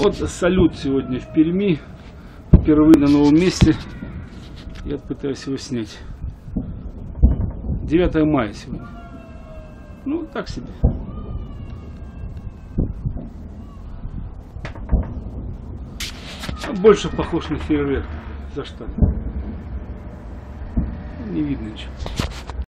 Вот салют сегодня в Перми. Впервые на новом месте. Я пытаюсь его снять. 9 мая сегодня. Ну, так себе. Больше похож на фейерверк за штат. Не видно ничего.